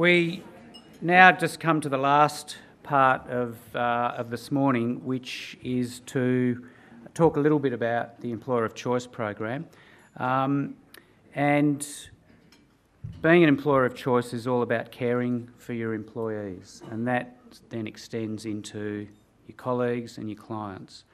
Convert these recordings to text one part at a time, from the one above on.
We now just come to the last part of, uh, of this morning, which is to talk a little bit about the Employer of Choice program. Um, and being an employer of choice is all about caring for your employees, and that then extends into your colleagues and your clients.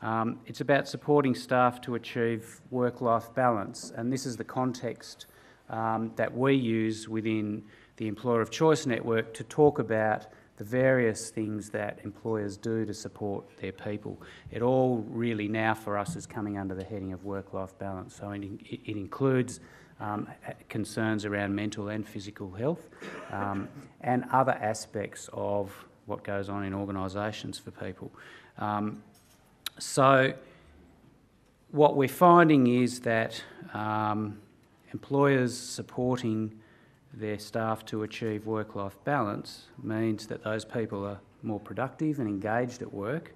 Um, it's about supporting staff to achieve work life balance, and this is the context um, that we use within the Employer of Choice Network to talk about the various things that employers do to support their people. It all really now for us is coming under the heading of work life balance. So it, it includes um, concerns around mental and physical health um, and other aspects of what goes on in organisations for people. Um, so what we're finding is that um, employers supporting their staff to achieve work-life balance means that those people are more productive and engaged at work.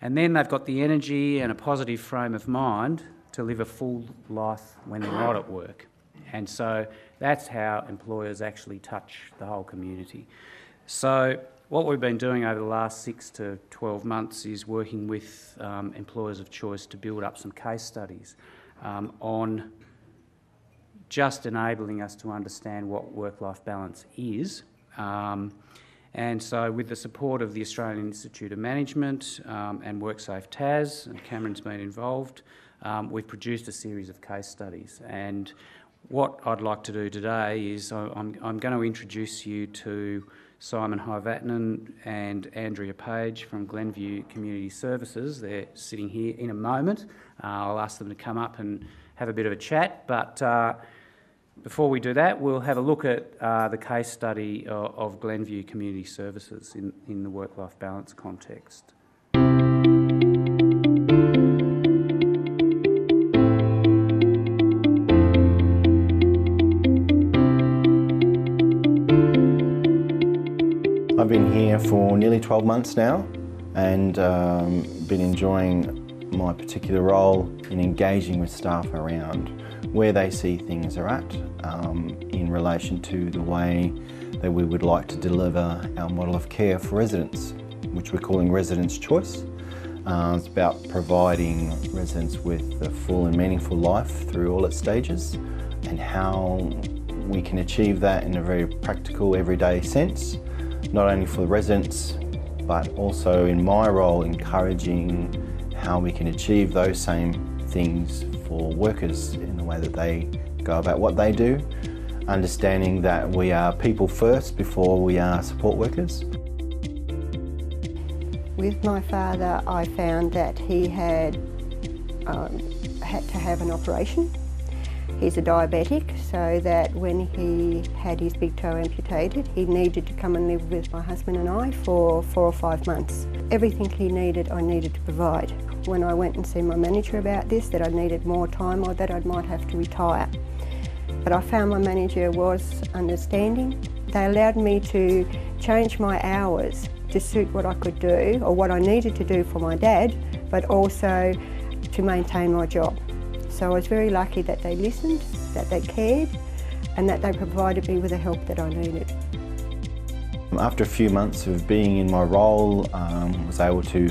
And then they've got the energy and a positive frame of mind to live a full life when they're not at work. And so that's how employers actually touch the whole community. So what we've been doing over the last six to 12 months is working with um, employers of choice to build up some case studies um, on just enabling us to understand what work-life balance is. Um, and so with the support of the Australian Institute of Management um, and WorkSafe TAS, and Cameron's been involved, um, we've produced a series of case studies. And what I'd like to do today is I'm, I'm going to introduce you to Simon Hyvatinen and Andrea Page from Glenview Community Services. They're sitting here in a moment. Uh, I'll ask them to come up and have a bit of a chat, but uh, before we do that, we'll have a look at uh, the case study of, of Glenview Community Services in, in the work-life balance context. I've been here for nearly 12 months now and um, been enjoying my particular role in engaging with staff around where they see things are at um, in relation to the way that we would like to deliver our model of care for residents, which we're calling Residents' Choice. Uh, it's about providing residents with a full and meaningful life through all its stages and how we can achieve that in a very practical, everyday sense, not only for the residents, but also in my role encouraging how we can achieve those same things for workers in the way that they go about what they do, understanding that we are people first before we are support workers. With my father, I found that he had um, had to have an operation. He's a diabetic, so that when he had his big toe amputated, he needed to come and live with my husband and I for four or five months. Everything he needed, I needed to provide when I went and see my manager about this that I needed more time or that I might have to retire. But I found my manager was understanding. They allowed me to change my hours to suit what I could do or what I needed to do for my dad, but also to maintain my job. So I was very lucky that they listened, that they cared, and that they provided me with the help that I needed. After a few months of being in my role, um, I was able to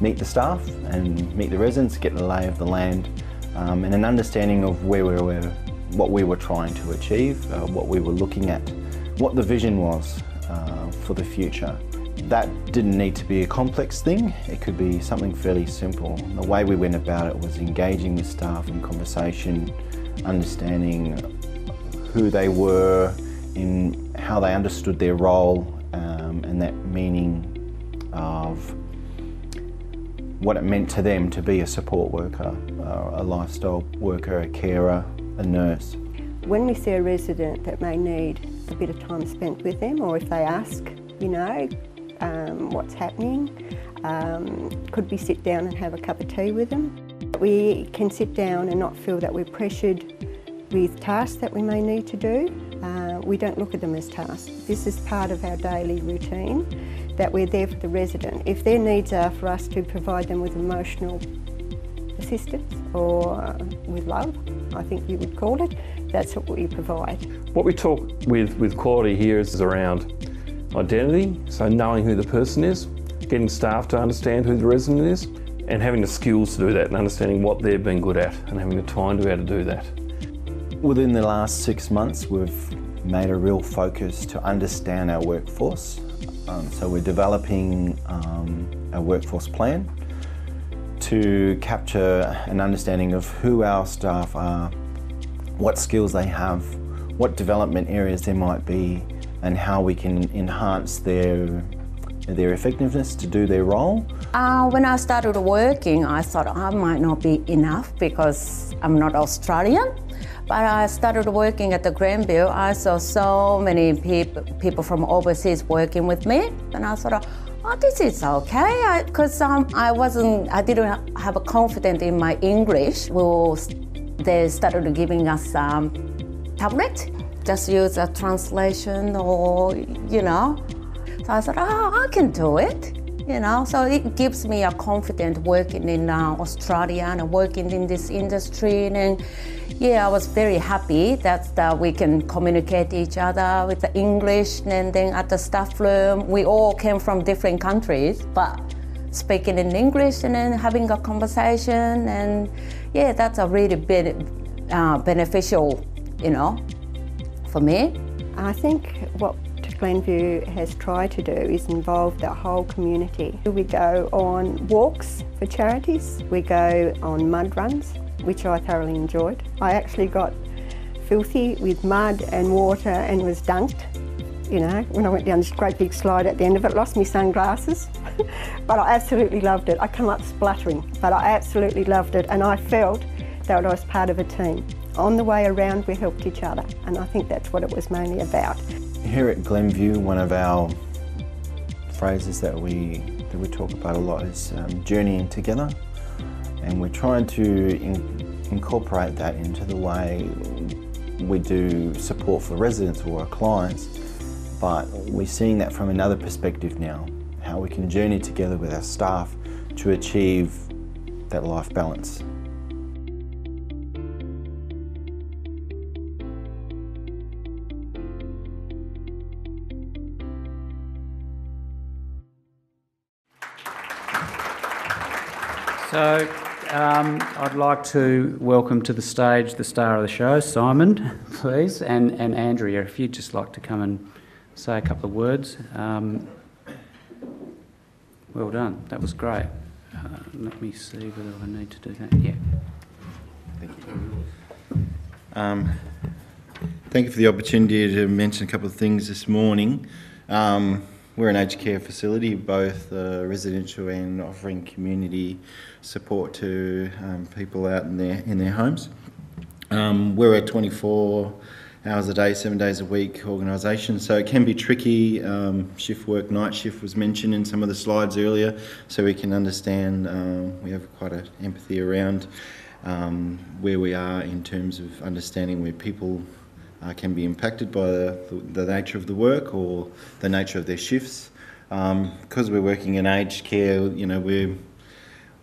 meet the staff and meet the residents, get the lay of the land um, and an understanding of where we were, what we were trying to achieve, uh, what we were looking at, what the vision was uh, for the future. That didn't need to be a complex thing, it could be something fairly simple. The way we went about it was engaging with staff in conversation, understanding who they were, in how they understood their role um, and that meaning of what it meant to them to be a support worker, uh, a lifestyle worker, a carer, a nurse. When we see a resident that may need a bit of time spent with them or if they ask, you know, um, what's happening, um, could we sit down and have a cup of tea with them? We can sit down and not feel that we're pressured with tasks that we may need to do. Uh, we don't look at them as tasks. This is part of our daily routine that we're there for the resident. If their needs are for us to provide them with emotional assistance or uh, with love, I think you would call it. That's what we provide. What we talk with, with quality here is around identity, so knowing who the person is, getting staff to understand who the resident is, and having the skills to do that and understanding what they've been good at and having the time to be able to do that. Within the last six months, we've made a real focus to understand our workforce. Um, so we're developing um, a workforce plan to capture an understanding of who our staff are, what skills they have, what development areas there might be, and how we can enhance their their effectiveness to do their role. Uh, when I started working, I thought I might not be enough because I'm not Australian. But I started working at the Glenview. I saw so many peop- people from overseas working with me, and I thought, oh, this is okay. Because um, I wasn't, I didn't have a confidence in my English. Well, they started giving us um, tablet, just use a translation or you know. So I said, oh, I can do it. You know, so it gives me a confidence working in uh, Australia and working in this industry. And yeah, I was very happy that uh, we can communicate each other with the English. And then at the staff room, we all came from different countries, but speaking in English and then having a conversation. And yeah, that's a really bit uh, beneficial, you know, for me. I think what Glenview has tried to do is involve the whole community. We go on walks for charities, we go on mud runs, which I thoroughly enjoyed. I actually got filthy with mud and water and was dunked. You know, when I went down this great big slide at the end of it, lost my sunglasses. but I absolutely loved it. I come up spluttering, but I absolutely loved it and I felt that I was part of a team. On the way around, we helped each other, and I think that's what it was mainly about. Here at Glenview, one of our phrases that we that we talk about a lot is um, journeying together, and we're trying to in, incorporate that into the way we do support for residents or our clients. But we're seeing that from another perspective now, how we can journey together with our staff to achieve that life balance. So um, I'd like to welcome to the stage the star of the show, Simon, please, and, and Andrea, if you'd just like to come and say a couple of words. Um, well done, that was great. Uh, let me see whether I need to do that. Yeah. Thank you. Um, thank you for the opportunity to mention a couple of things this morning. Um, we're an aged care facility, both uh, residential and offering community support to um, people out in their in their homes. Um, we're a 24 hours a day, seven days a week organisation, so it can be tricky. Um, shift work, night shift was mentioned in some of the slides earlier, so we can understand. Um, we have quite an empathy around um, where we are in terms of understanding where people uh, can be impacted by the, the, nature of the work or the nature of their shifts. Because um, we're working in aged care, you know, we're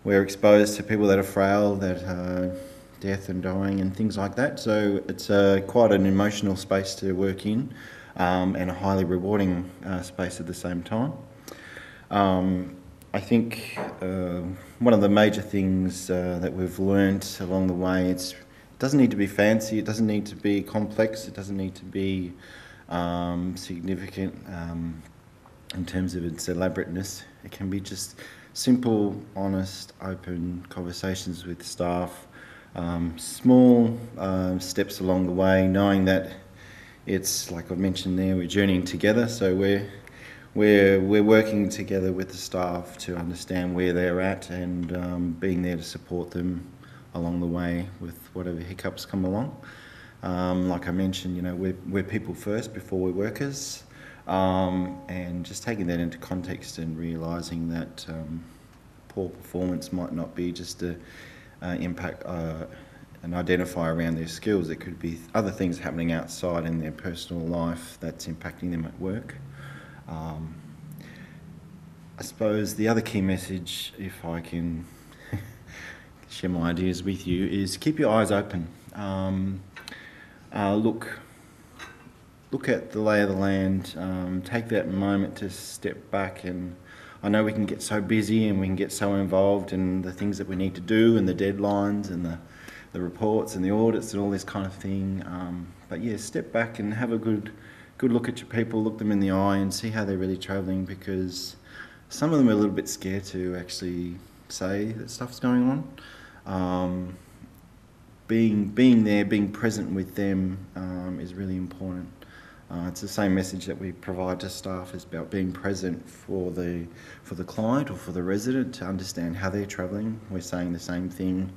we're exposed to people that are frail, that are death and dying and things like that. So it's uh, quite an emotional space to work in um, and a highly rewarding uh, space at the same time. Um, I think uh, one of the major things uh, that we've learnt along the way, it's it doesn't need to be fancy, it doesn't need to be complex, it doesn't need to be um, significant um, in terms of its elaborateness. It can be just simple, honest, open conversations with staff, um, small um, steps along the way, knowing that it's like I've mentioned there, we're journeying together. So we're we're we're working together with the staff to understand where they're at and um, being there to support them along the way with whatever hiccups come along. Um, like I mentioned, you know, we're, we're people first before we're workers. Um, and just taking that into context and realising that um, poor performance might not be just a impact uh, and identify around their skills. It could be other things happening outside in their personal life that's impacting them at work. Um, I suppose the other key message, if I can share my ideas with you is keep your eyes open. Um, uh, look, look at the lay of the land. Um, take that moment to step back and. I know we can get so busy and we can get so involved in the things that we need to do and the deadlines and the, the reports and the audits and all this kind of thing. Um, but yeah, step back and have a good good look at your people, look them in the eye, and see how they're really travelling because some of them are a little bit scared to actually say that stuff's going on. Um, being being there, being present with them um, is really important. Uh, it's the same message that we provide to staff is about being present for the for the client or for the resident to understand how they're travelling. We're saying the same thing.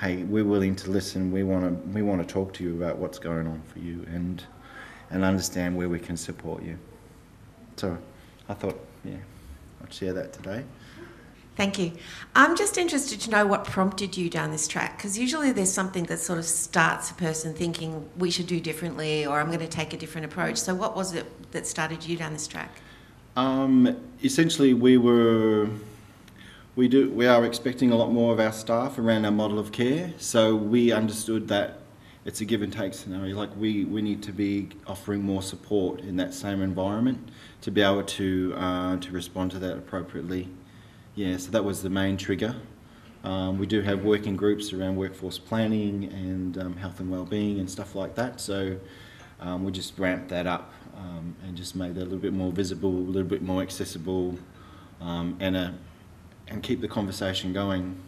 Hey, we're willing to listen. We want to we want to talk to you about what's going on for you and and understand where we can support you. So, I thought, yeah, I'd share that today. Thank you. I'm just interested to know what prompted you down this track because usually there's something that sort of starts a person thinking we should do differently or I'm going to take a different approach. So, what was it that started you down this track? Um, essentially, we were we do we are expecting a lot more of our staff around our model of care. So we understood that it's a give and take scenario. Like we, we need to be offering more support in that same environment to be able to uh, to respond to that appropriately. Yeah, so that was the main trigger. Um, we do have working groups around workforce planning and um, health and well-being and stuff like that. So um, we just ramped that up um, and just made that a little bit more visible, a little bit more accessible, um, and a and keep the conversation going.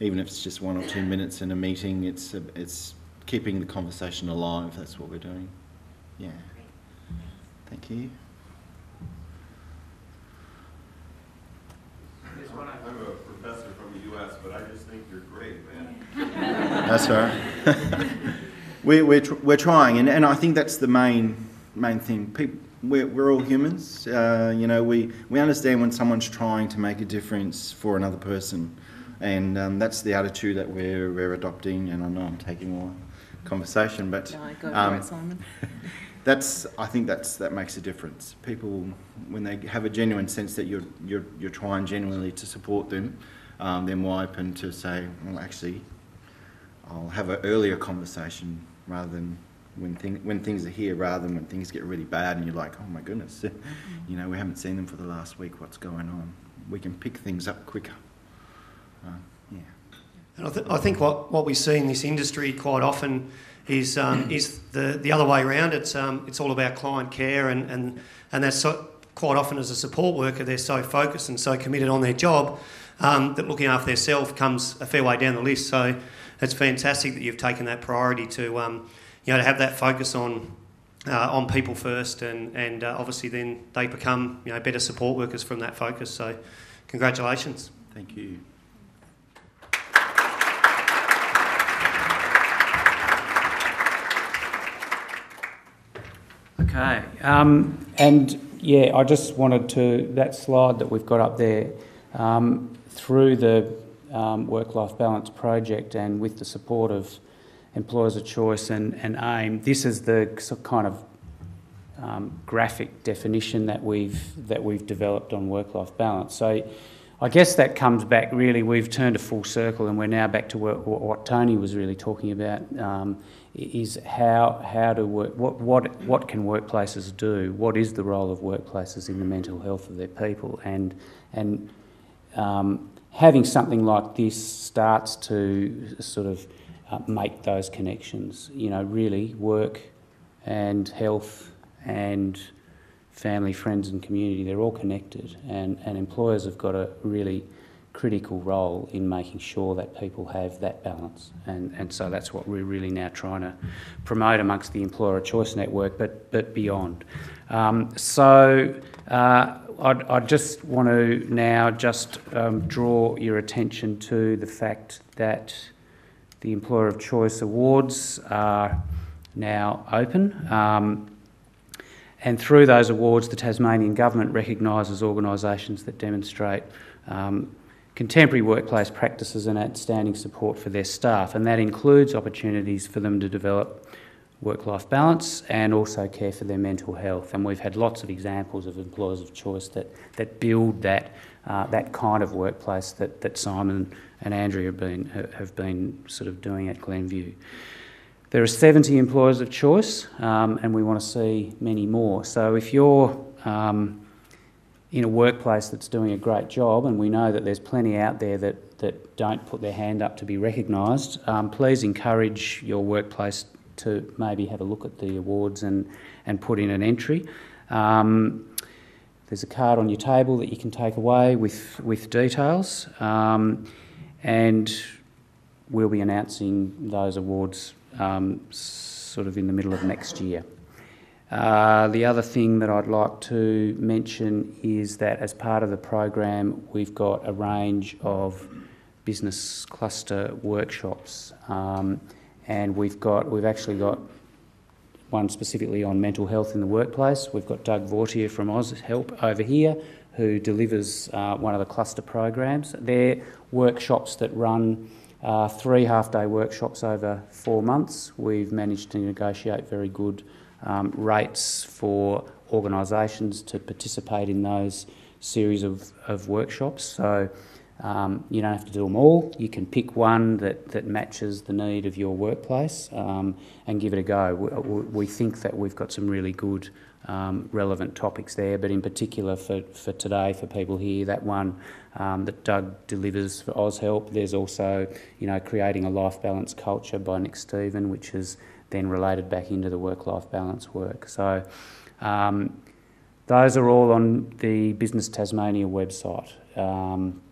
Even if it's just one or two minutes in a meeting, it's a, it's keeping the conversation alive. That's what we're doing. Yeah. Thank you. I'm a professor from the U.S., but I just think you're great, man. That's all right. we, we're, tr- we're trying, and, and I think that's the main main thing. People, we're, we're all humans. Uh, you know, we, we understand when someone's trying to make a difference for another person, and um, that's the attitude that we're, we're adopting. And I know I'm taking more conversation, but No, go for um, it, Simon. that's I think that's that makes a difference. People when they have a genuine sense that you're you're you're trying genuinely to support them, um, they're more open to say, well, actually, I'll have an earlier conversation rather than when thing, when things are here, rather than when things get really bad and you're like, oh my goodness, you know, we haven't seen them for the last week. What's going on? We can pick things up quicker. Uh, yeah. And I, th- I think what, what we see in this industry quite often is um, is the, the other way around. It's um, it's all about client care, and and and that's so, quite often as a support worker, they're so focused and so committed on their job um, that looking after themselves comes a fair way down the list. So it's fantastic that you've taken that priority to um, you know to have that focus on. Uh, on people first, and and uh, obviously then they become you know better support workers from that focus. So, congratulations. Thank you. Okay, um, and yeah, I just wanted to, that slide that we've got up there, um, through the um, Work Life Balance project and with the support of Employers of Choice and, and AIM, this is the kind of um, graphic definition that we've, that we've developed on work life balance. So I guess that comes back really, we've turned a full circle and we're now back to what, what Tony was really talking about. Um, is how how to work what what what can workplaces do? What is the role of workplaces in the mental health of their people? And and um, having something like this starts to sort of uh, make those connections. You know, really work and health and family, friends, and community. They're all connected, and and employers have got to really critical role in making sure that people have that balance. And, and so that's what we're really now trying to promote amongst the Employer of Choice Network, but, but beyond. Um, so uh, I just want to now just um, draw your attention to the fact that the Employer of Choice Awards are now open. Um, and through those awards, the Tasmanian Government recognises organisations that demonstrate um, contemporary workplace practices and outstanding support for their staff, and that includes opportunities for them to develop work life balance and also care for their mental health. And we've had lots of examples of employers of choice that, that build that, uh, that kind of workplace that, that Simon and Andrea have been, have been sort of doing at Glenview. There are 70 employers of choice, um, and we want to see many more. So if you're um, in a workplace that's doing a great job, and we know that there's plenty out there that, that don't put their hand up to be recognised, um, please encourage your workplace to maybe have a look at the awards and, and put in an entry. Um, there's a card on your table that you can take away with, with details, um, and we'll be announcing those awards um, sort of in the middle of next year. Uh, the other thing that I'd like to mention is that as part of the program, we've got a range of business cluster workshops, um, and we've got we've actually got one specifically on mental health in the workplace. We've got Doug Vortier from AusHelp over here, who delivers uh, one of the cluster programs. They're workshops that run uh, three half-day workshops over four months. We've managed to negotiate very good um, rates for organisations to participate in those series of, of workshops. So um, you don't have to do them all. You can pick one that, that matches the need of your workplace um, and give it a go. We, we, think that we've got some really good um, relevant topics there, but in particular for, for today, for people here, that one um, that Doug delivers for AusHelp. There's also, you know, creating a life balance culture by Nick Stephen, which is then related back into the work-life balance work. So um, those are all on the Business Tasmania website. Um,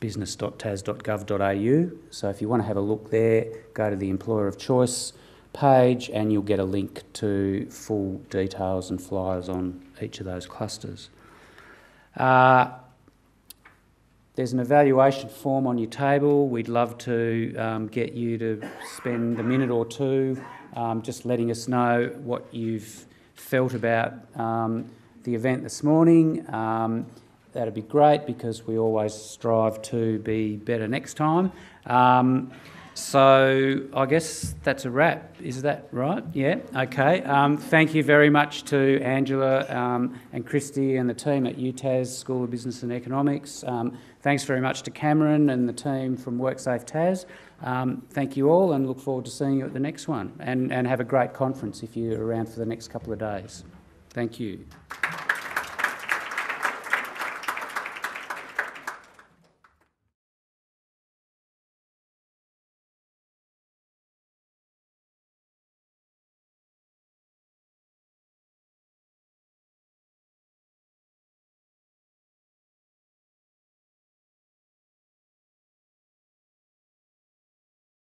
business.tas.gov.au. So if you want to have a look there, go to the employer of choice page and you'll get a link to full details and flyers on each of those clusters. Uh, there's an evaluation form on your table. We'd love to um, get you to spend a minute or two um, just letting us know what you've felt about um, the event this morning. Um, that'd be great because we always strive to be better next time. Um, so I guess that's a wrap. Is that right? Yeah. Okay. Um, thank you very much to Angela and Kristy and the team at UTAS School of Business and Economics. Thanks very much to Cameron and the team from WorkSafe Tas. Um, thank you all, and look forward to seeing you at the next one. And and have a great conference if you're around for the next couple of days. Thank you.